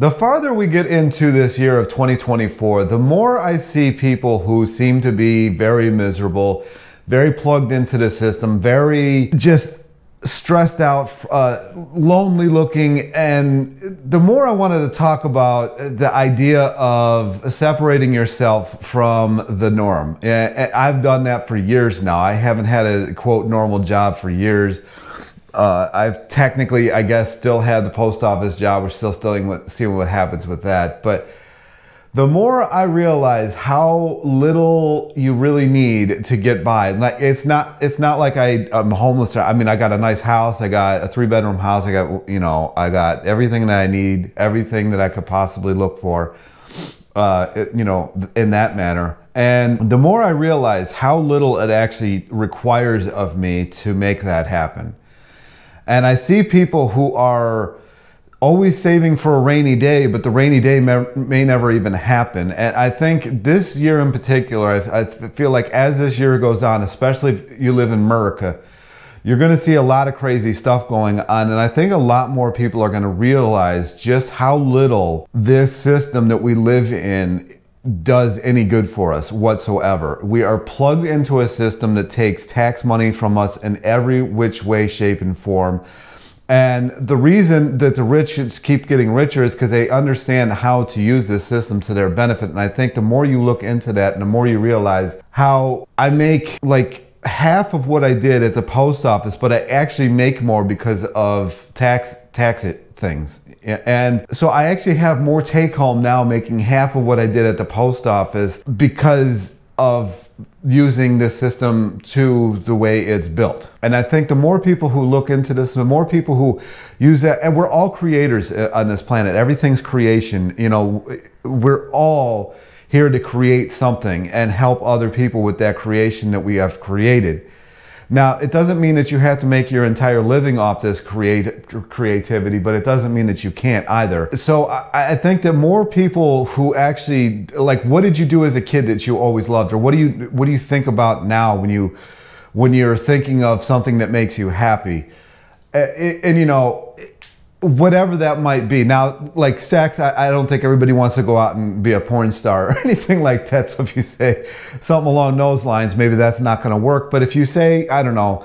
The farther we get into this year of 2024, the more I see people who seem to be very miserable, very plugged into the system, very just stressed out, uh, lonely looking. And the more I wanted to talk about the idea of separating yourself from the norm. I've done that for years now. I haven't had a quote normal job for years. Uh, I've technically, I guess, still had the post office job. We're still what, seeing what happens with that. But the more I realize how little you really need to get by, like it's not it's not like I, I'm homeless. I mean, I got a nice house. I got a three bedroom house. I got you know I got everything that I need, everything that I could possibly look for. Uh, you know, in that manner. And the more I realize how little it actually requires of me to make that happen. And I see people who are always saving for a rainy day, but the rainy day may, may never even happen. And I think this year in particular, I, I, feel like as this year goes on, especially if you live in America, you're going to see a lot of crazy stuff going on. And I think a lot more people are going to realize just how little this system that we live in does any good for us whatsoever. We are plugged into a system that takes tax money from us in every which way, shape, and form and the reason that the rich keep getting richer is because they understand how to use this system to their benefit. And I think the more you look into that and the more you realize how I make like half of what I did at the post office, but I actually make more because of tax tax it things. And so I actually have more take home now making half of what I did at the post office because of using this system to the way it's built. And I think the more people who look into this, the more people who use that, and we're all creators uh, on this planet. Everything's creation. You know, we're all here to create something and help other people with that creation that we have created. Now, it doesn't mean that you have to make your entire living off this create, creativity, but it doesn't mean that you can't either. So I, I, think that more people who actually like, what did you do as a kid that you always loved, or what do you what do you think about now when you when you're thinking of something that makes you happy? Uh, and, and you know whatever that might be. Now, like sex, I, I, don't think everybody wants to go out and be a porn star or anything like that. So if you say something along those lines, maybe that's not going to work. But if you say, I don't know,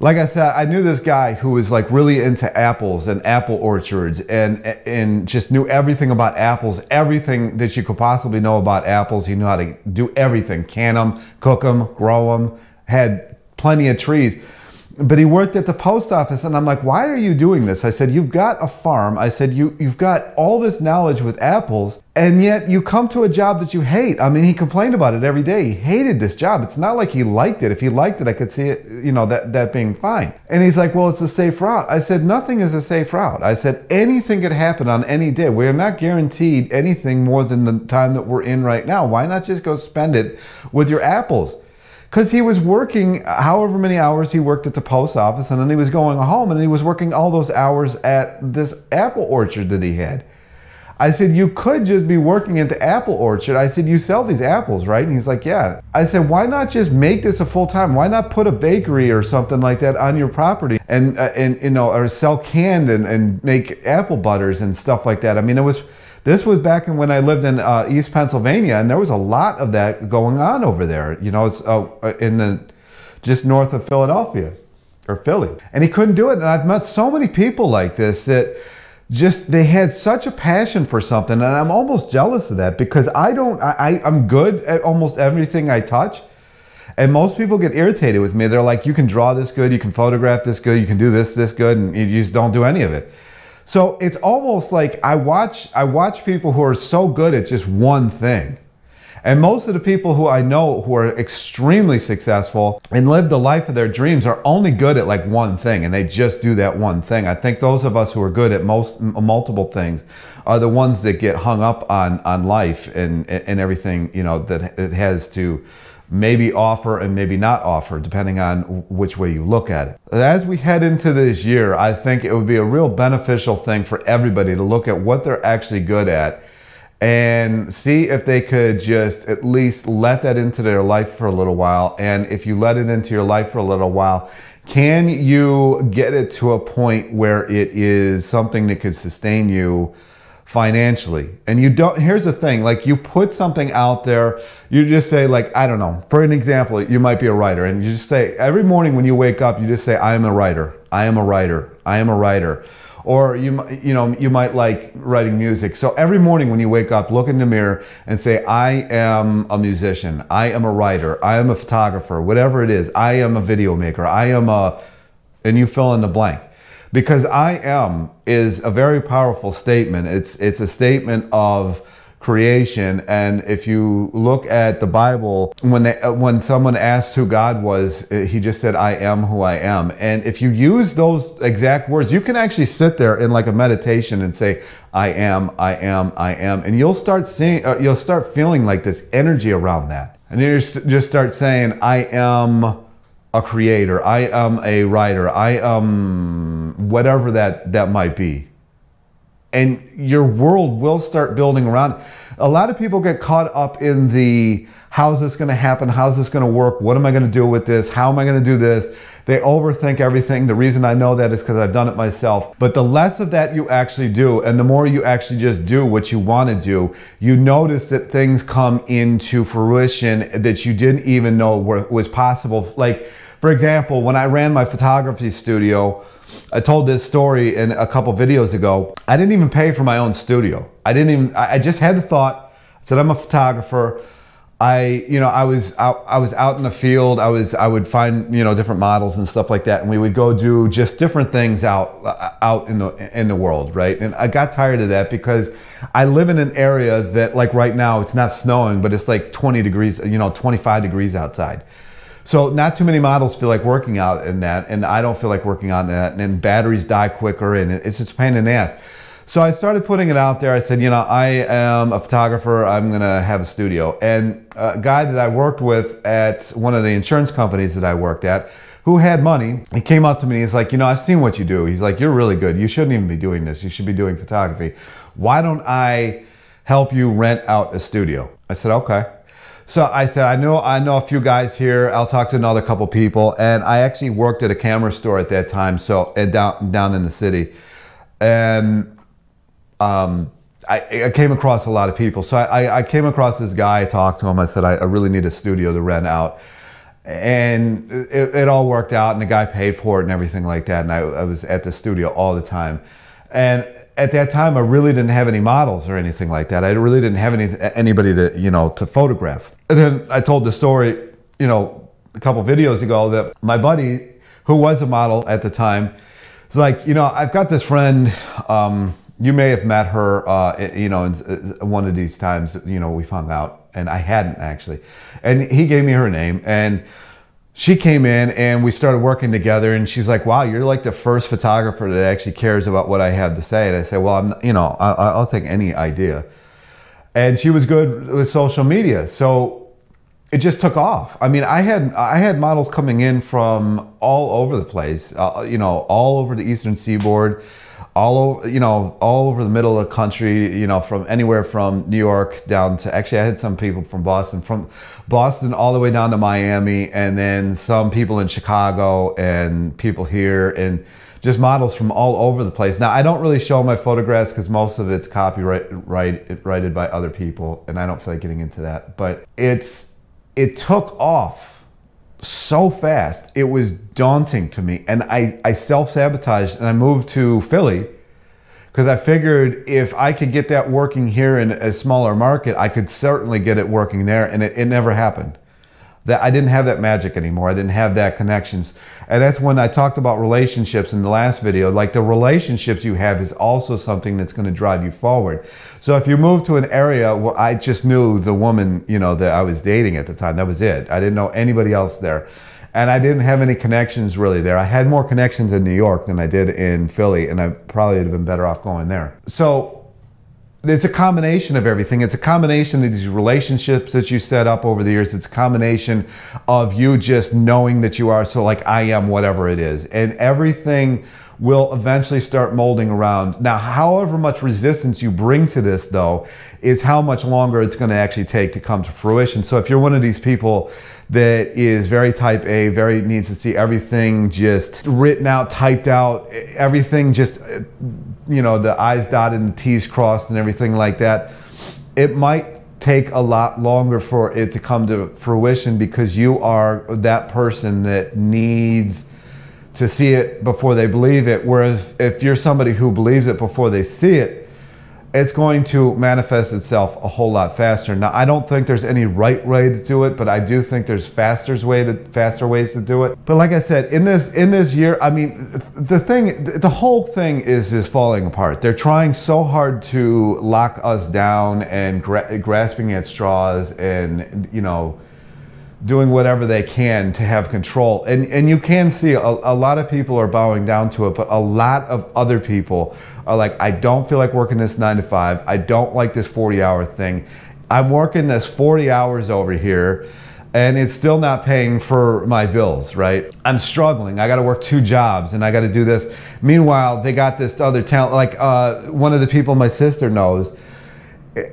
like I said, I knew this guy who was like really into apples and apple orchards and and just knew everything about apples, everything that you could possibly know about apples. He knew how to do everything, can them, cook them, grow them, had plenty of trees but he worked at the post office and i'm like why are you doing this? I said you've got a farm. I said you, you've got all this knowledge with apples and yet you come to a job that you hate. I mean he complained about it every day. He hated this job. It's not like he liked it. If he liked it i could see it you know that, that being fine. And he's like well it's a safe route. I said nothing is a safe route. I said anything could happen on any day. We're not guaranteed anything more than the time that we're in right now. Why not just go spend it with your apples because he was working however many hours he worked at the post office and then he was going home and he was working all those hours at this apple orchard that he had. I said, You could just be working at the apple orchard. I said, You sell these apples, right? And he's like, Yeah. I said, Why not just make this a full time? Why not put a bakery or something like that on your property and, uh, and you know, or sell canned and, and make apple butters and stuff like that? I mean, it was this was back in when I lived in uh, East Pennsylvania, and there was a lot of that going on over there. You know, it's uh, uh, in the just north of Philadelphia or Philly, and he couldn't do it. And I've met so many people like this that just they had such a passion for something, and I'm almost jealous of that because I don't. I, I'm good at almost everything I touch. And most people get irritated with me. They're like, you can draw this good, you can photograph this good, you can do this this good, and you just don't do any of it. So it's almost like I watch I watch people who are so good at just one thing. And most of the people who I know who are extremely successful and live the life of their dreams are only good at like one thing and they just do that one thing. I think those of us who are good at most multiple things are the ones that get hung up on on life and and everything, you know, that it has to maybe offer and maybe not offer, depending on which way you look at it. As we head into this year, I think it would be a real beneficial thing for everybody to look at what they're actually good at and see if they could just at least let that into their life for a little while. And if you let it into your life for a little while, can you get it to a point where it is something that could sustain you financially. And you don't, here's the thing, like you put something out there, you just say like, I don't know, for an example, you might be a writer and you just say, every morning when you wake up, you just say, I am a writer, I am a writer, I am a writer. Or you, you know, you might like writing music. So every morning when you wake up, look in the mirror and say, I am a musician, I am a writer, I am a photographer, whatever it is, I am a video maker, I am a, and you fill in the blank because I am is a very powerful statement. It's it's a statement of creation. And if you look at the bible when they when someone asked who god was eh, he just said i am who i am. And if you use those exact words you can actually sit there in like a meditation and say i am i am i am. And you'll start seeing uh, you'll start feeling like this energy around that. And you just start saying i am a creator, I am a writer, I am whatever that, that might be. And your world will start building around. A lot of people get caught up in the how's this going to happen? How's this going to work? What am I going to do with this? How am I going to do this? They overthink everything. The reason I know that is because I've done it myself. But the less of that you actually do, and the more you actually just do what you want to do, you notice that things come into fruition that you didn't even know were, was possible. Like, for example, when I ran my photography studio, I told this story in a couple videos ago. I didn't even pay for my own studio. I didn't even, I just had the thought, I said, I'm a photographer. I, you know, I was out, I was out in the field. I was, I would find, you know, different models and stuff like that. And we would go do just different things out, uh, out in the, in the world. Right. And I got tired of that because I live in an area that like right now it's not snowing, but it's like 20 degrees, you know, 25 degrees outside. So not too many models feel like working out in that, and I don't feel like working on that. And batteries die quicker, and it's just pain in the ass. So I started putting it out there. I said, you know, I am a photographer. I'm gonna have a studio. And a guy that I worked with at one of the insurance companies that I worked at, who had money, he came up to me. He's like, you know, I've seen what you do. He's like, you're really good. You shouldn't even be doing this. You should be doing photography. Why don't I help you rent out a studio? I said, okay. So I said, I know, I know a few guys here. I'll talk to another couple people. And I actually worked at a camera store at that time. So down, down in the city. And, um, I, I, came across a lot of people. So I, I, came across this guy, I talked to him. I said, I, I really need a studio to rent out. And it, it, all worked out and the guy paid for it and everything like that. And I, I was at the studio all the time. And at that time, I really didn't have any models or anything like that. I really didn't have any anybody to you know to photograph. And then I told the story, you know, a couple videos ago that my buddy, who was a model at the time, was like, you know, I've got this friend. Um, you may have met her, uh, you know, uh, one of these times. You know, we hung out, and I hadn't actually. And he gave me her name, and she came in and we started working together and she's like wow you're like the first photographer that actually cares about what i have to say and i said well i'm you know I, will take any idea and she was good with social media. So it just took off. I mean i had i had models coming in from all over the place uh, you know all over the eastern seaboard all over, you know, all over the middle of the country, you know, from anywhere from New York down to, actually I had some people from Boston, from Boston all the way down to Miami, and then some people in Chicago and people here and just models from all over the place. Now I don't really show my photographs because most of it's copyrighted by other people and I don't feel like getting into that, but it's, it took off so fast. It was daunting to me. And I, I self sabotaged and I moved to Philly because I figured if I could get that working here in a smaller market, I could certainly get it working there. And it, it never happened that I didn't have that magic anymore. I didn't have that connections. And that's when I talked about relationships in the last video. Like the relationships you have is also something that's going to drive you forward. So if you move to an area where I just knew the woman, you know, that I was dating at the time, that was it. I didn't know anybody else there. And I didn't have any connections really there. I had more connections in New York than I did in Philly, and I probably would have been better off going there. So it's a combination of everything. It's a combination of these relationships that you set up over the years. It's a combination of you just knowing that you are so like I am whatever it is. And everything will eventually start molding around. Now, however much resistance you bring to this, though, is how much longer it's going to actually take to come to fruition. So, if you're one of these people that is very type A, very needs to see everything just written out, typed out, everything just, you know, the I's dotted and the T's crossed and everything like that, it might take a lot longer for it to come to fruition because you are that person that needs to see it before they believe it. Whereas if you're somebody who believes it before they see it, it's going to manifest itself a whole lot faster. Now, I don't think there's any right way to do it, but I do think there's faster way to faster ways to do it. But like I said, in this in this year, I mean, the thing, the whole thing is is falling apart. They're trying so hard to lock us down and gra- grasping at straws, and you know doing whatever they can to have control. And, and you can see a, a, lot of people are bowing down to it, but a lot of other people are like, I don't feel like working this nine to five. I don't like this 40 hour thing. I'm working this 40 hours over here and it's still not paying for my bills, right? I'm struggling. I got to work two jobs and I got to do this. Meanwhile, they got this other talent. Like uh, one of the people my sister knows,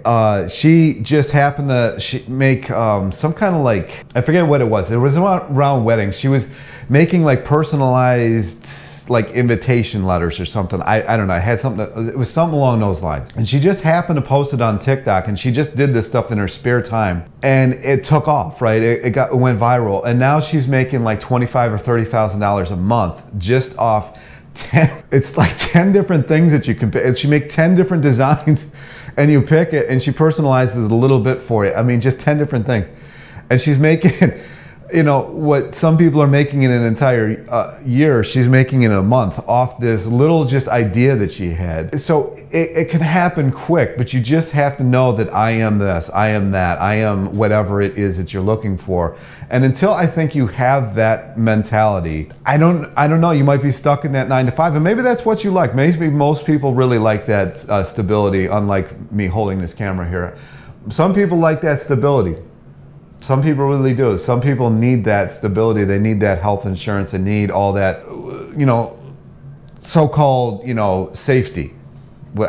uh, she just happened to make um, some kind of like I forget what it was. It was around, around weddings. She was making like personalized like invitation letters or something. I, I don't know. I had something. It was something along those lines. And she just happened to post it on TikTok, and she just did this stuff in her spare time, and it took off. Right? It, it got it went viral, and now she's making like twenty five or thirty thousand dollars a month just off. 10 it's like 10 different things that you can she make 10 different designs and you pick it and she personalizes a little bit for you. I mean, just 10 different things. And she's making, you know, what some people are making in an entire uh, year, she's making in a month off this little just idea that she had. So it, it, can happen quick, but you just have to know that I am this, I am that, I am whatever it is that you're looking for. And until I think you have that mentality, I don't, I don't know, you might be stuck in that nine to five, and maybe that's what you like. Maybe most people really like that uh, stability, unlike me holding this camera here. Some people like that stability. Some people really do. Some people need that stability. They need that health insurance. They need all that, you know, so-called, you know, safety.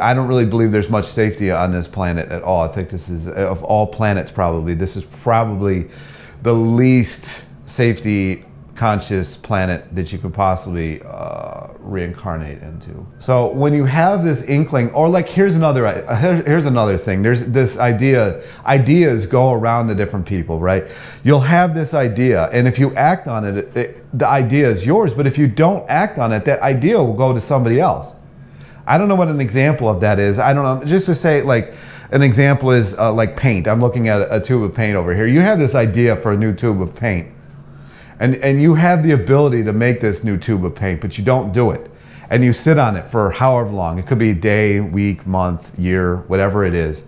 I don't really believe there's much safety on this planet at all. I think this is, of all planets probably, this is probably the least safety conscious planet that you could possibly uh, reincarnate into. So when you have this inkling, or like here's another here's another thing. There's this idea. Ideas go around to different people, right? You'll have this idea, and if you act on it, it, it the idea is yours. But if you don't act on it, that idea will go to somebody else. I don't know what an example of that is. I don't know. Just to say, like an example is uh, like paint. I'm looking at a tube of paint over here. You have this idea for a new tube of paint and, and you have the ability to make this new tube of paint, but you don't do it. And you sit on it for however long. It could be day, week, month, year, whatever it is.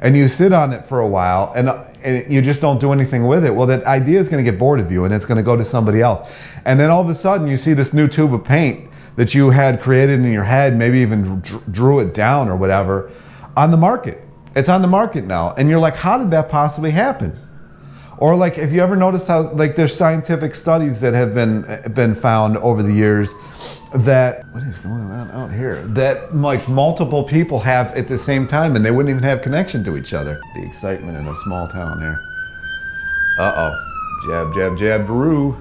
And you sit on it for a while and, and you just don't do anything with it. Well, that idea is going to get bored of you and it's going to go to somebody else. And then all of a sudden you see this new tube of paint that you had created in your head, maybe even drew it down or whatever, on the market. It's on the market now. And you're like, how did that possibly happen? Or like, if you ever noticed how like there's scientific studies that have been been found over the years that what is going on out here that like multiple people have at the same time and they wouldn't even have connection to each other. The excitement in a small town here. Uh oh, jab jab jab brew.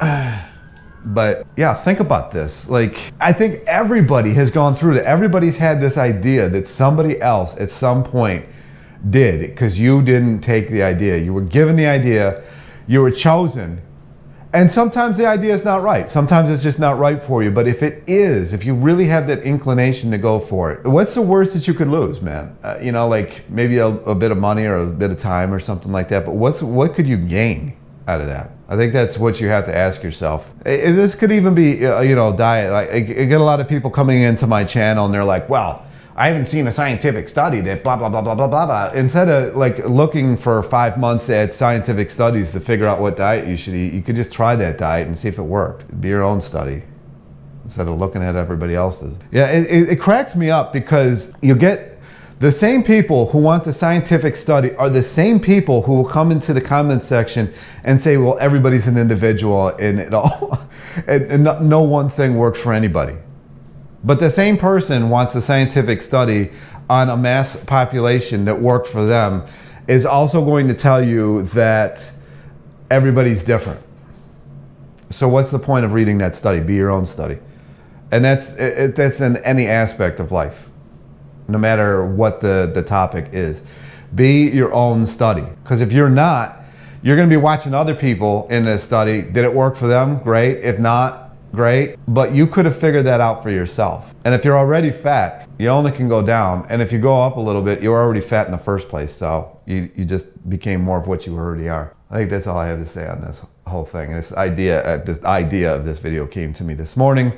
but yeah, think about this. Like, I think everybody has gone through it. Everybody's had this idea that somebody else at some point did because you didn't take the idea. You were given the idea, you were chosen. And sometimes the idea is not right. Sometimes it's just not right for you. But if it is, if you really have that inclination to go for it, what's the worst that you could lose, man? Uh, you know, like maybe a, a, bit of money or a bit of time or something like that. But what's what could you gain out of that? I think that's what you have to ask yourself. This could even be, uh, you know, diet. Like I get a lot of people coming into my channel and they're like, "Well, I haven't seen a scientific study that blah, blah, blah, blah, blah, blah, blah. Instead of like looking for five months at scientific studies to figure out what diet you should eat, you could just try that diet and see if it worked. Be your own study instead of looking at everybody else's. Yeah, it, it, it cracks me up because you get The same people who want the scientific study are the same people who will come into the comment section and say, well, everybody's an individual and it all, and, and no one thing works for anybody. But the same person wants a scientific study on a mass population that worked for them is also going to tell you that everybody's different. So what's the point of reading that study? Be your own study. And that's, it, that's in any aspect of life no matter what the, the topic is. Be your own study. Because if you're not, you're going to be watching other people in this study. Did it work for them? Great. If not, great. But you could have figured that out for yourself. And if you're already fat, you only can go down. And if you go up a little bit, you're already fat in the first place. So you, you just became more of what you already are. I think that's all I have to say on this whole thing. This idea, uh, this idea of this video came to me this morning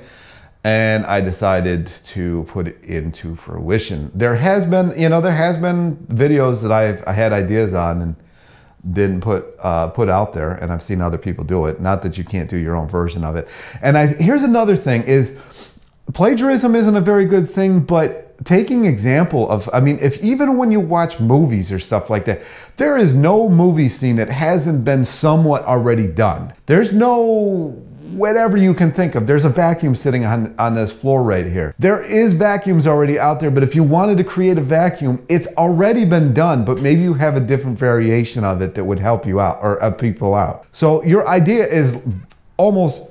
and I decided to put it into fruition. There has been, you know, there has been videos that I've I had ideas on and didn't put uh, put out there, and I've seen other people do it. Not that you can't do your own version of it. And I here's another thing: is plagiarism isn't a very good thing, but taking example of i mean if even when you watch movies or stuff like that there is no movie scene that hasn't been somewhat already done there's no whatever you can think of. There's a vacuum sitting on, on this floor right here. There is vacuums already out there, but if you wanted to create a vacuum, it's already been done, but maybe you have a different variation of it that would help you out or people out. So your idea is almost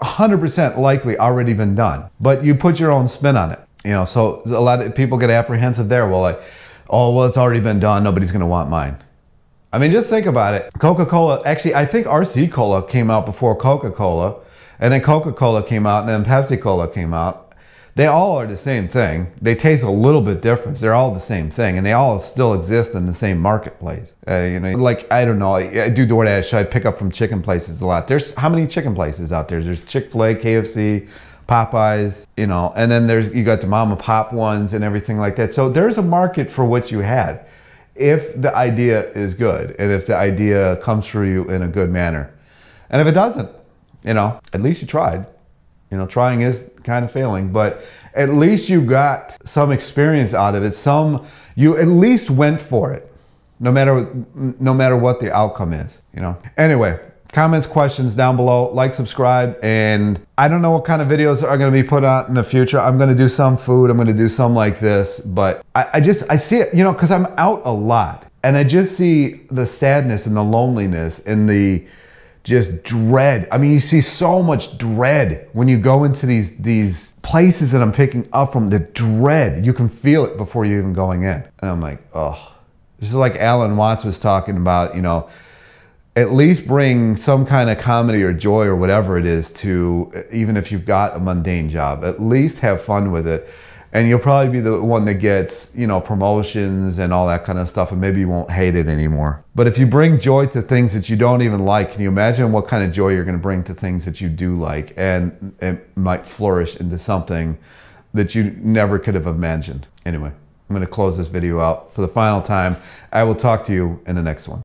100% likely already been done, but you put your own spin on it. You know, so a lot of people get apprehensive there. Well, like, oh, well, it's already been done. Nobody's going to want mine. I mean, just think about it. Coca-Cola, actually, I think RC Cola came out before Coca-Cola, and then Coca-Cola came out, and then Pepsi-Cola came out. They all are the same thing. They taste a little bit different. They're all the same thing, and they all still exist in the same marketplace. Uh, you know, like I don't know. I do DoorDash. I should I pick up from chicken places a lot. There's how many chicken places out there? There's Chick-fil-A, KFC, Popeyes, you know, and then there's you got the mom and pop ones and everything like that. So there's a market for what you had if the idea is good and if the idea comes through you in a good manner. And if it doesn't, you know, at least you tried. You know, trying is kind of failing, but at least you got some experience out of it. Some you at least went for it, no matter no matter what the outcome is. You know. Anyway, comments, questions down below, like, subscribe, and I don't know what kind of videos are gonna be put out in the future. I'm gonna do some food, I'm gonna do some like this, but I, I just, I see it, you know, cause I'm out a lot and I just see the sadness and the loneliness and the just dread. I mean, you see so much dread when you go into these, these places that I'm picking up from, the dread, you can feel it before you're even going in. And I'm like, oh, this is like Alan Watts was talking about, you know, at least bring some kind of comedy or joy or whatever it is to even if you've got a mundane job at least have fun with it. And you'll probably be the one that gets you know promotions and all that kind of stuff and maybe you won't hate it anymore. But if you bring joy to things that you don't even like can you imagine what kind of joy you're going to bring to things that you do like? And it might flourish into something that you never could have imagined. Anyway i'm going to close this video out for the final time. I will talk to you in the next one